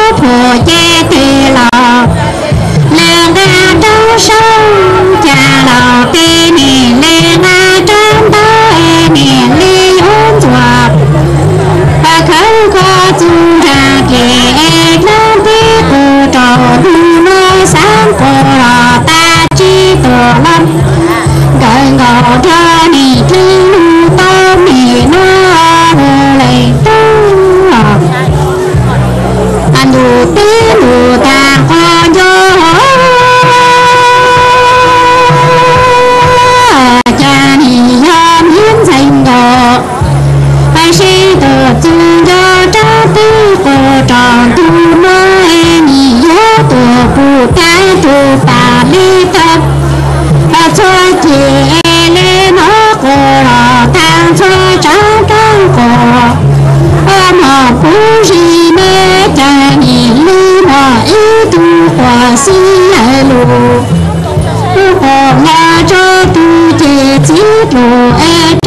婆婆耶。路，我拿着地铁金条哎。